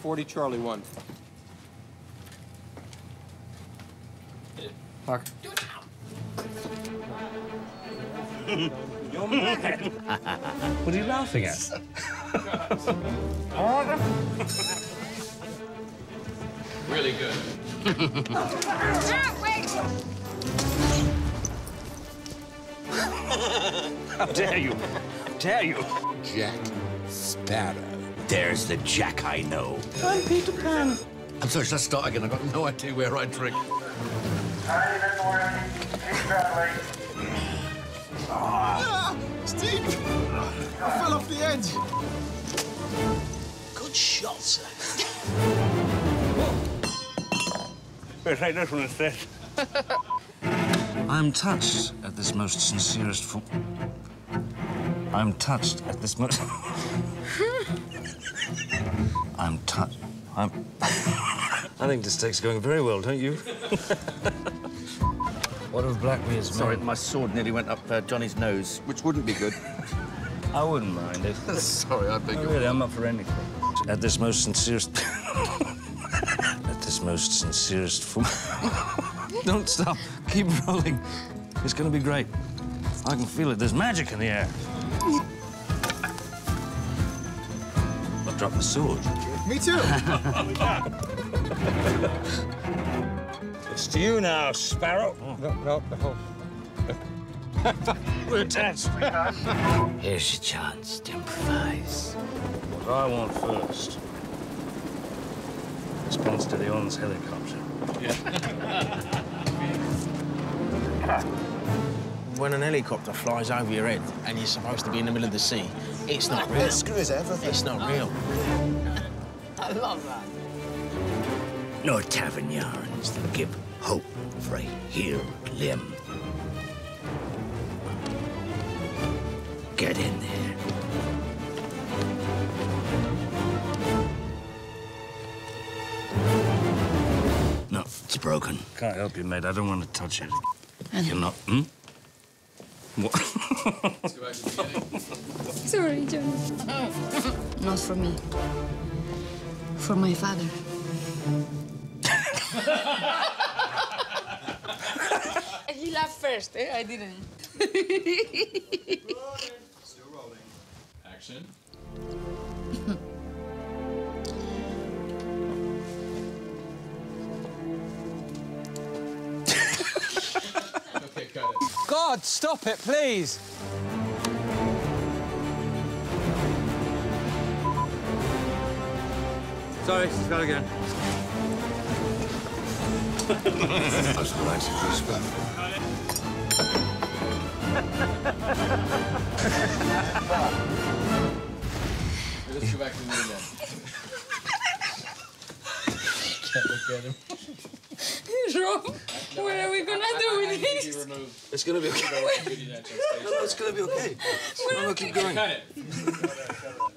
40 Charlie 1. Park. You're mad. What are you laughing at? Really good. How dare you? How dare you? Jack Sparrow. There's the Jack I know. I'm Peter Pan. I'm sorry, should I start again? I've got no idea where I drink. Ah, Steve! I fell off the edge. Good shot, sir. Better take this one instead. I'm touched at this most sincerest form. I'm touched at this most. I'm touched. I'm. Think this take's going very well, don't you? what of Blackbeard's Sorry, men? my sword nearly went up uh, Johnny's nose, which wouldn't be good. I wouldn't mind it. Sorry, I beg Oh, your really, I'm up for anything. At this most sincerest. At this most sincerest form. Don't stop. Keep rolling. It's going to be great. I can feel it. There's magic in the air. Dropped the sword. Me too. It's to you now, Sparrow. Oh, no, no, no. We're attached. Here's your chance to improvise. What I want first. Response to the On's helicopter. Yeah. When an helicopter flies over your head and you're supposed to be in the middle of the sea, it's not real. It Screws everything. It's not real. I love that. No tavern yarns that give hope for a healed limb. Get in there. No, it's broken. Can't help you, mate. I don't want to touch it. You're not. Hmm? What? Sorry, John. Not for me. For my father. he laughed first, eh? I didn't. Still rolling. Action. okay, cut it. God, stop it, please. Sorry, start again. That's what I should do, Sparrow. Let's go back to the again. Can't look at him. Rob, what are we gonna do with this? It's gonna be okay. No, no, it's gonna be okay. No, no, keep going. Cut it.